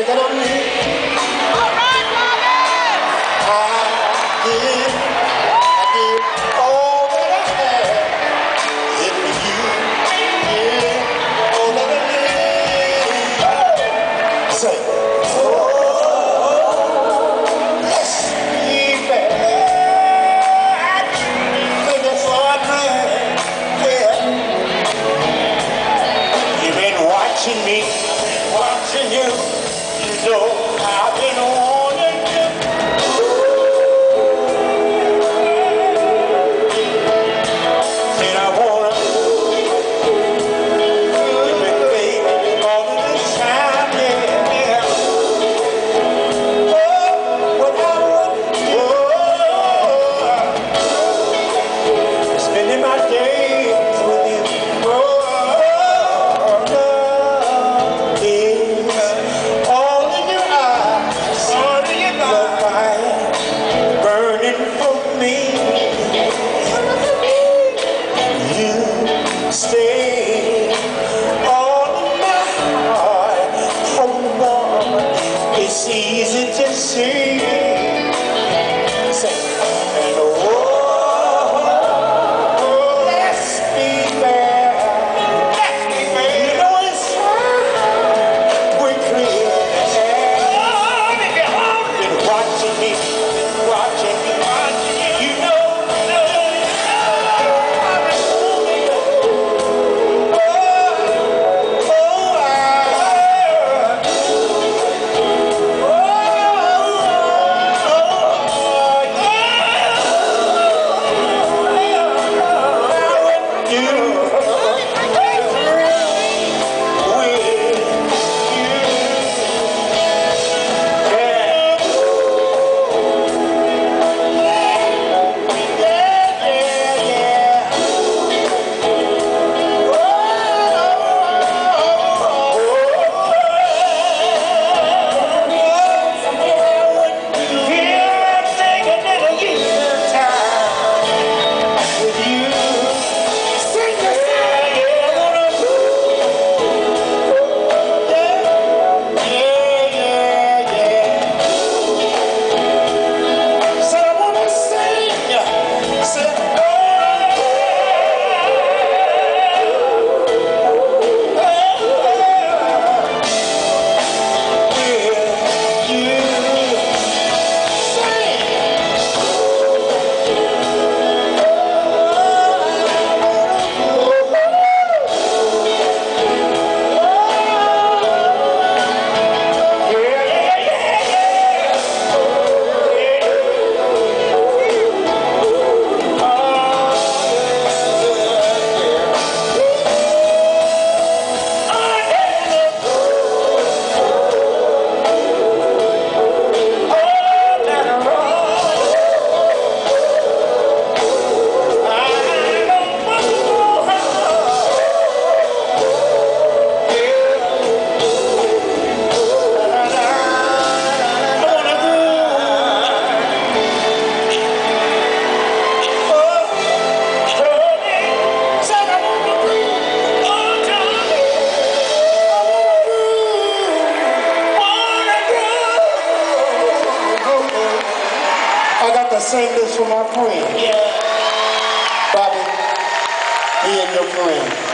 All right, I give, I give all that I have. You all that I me, back. Thank you. Yeah. You've been watching me. So happy. I got to sing this for my friend. Yeah. Bobby, he and your friend.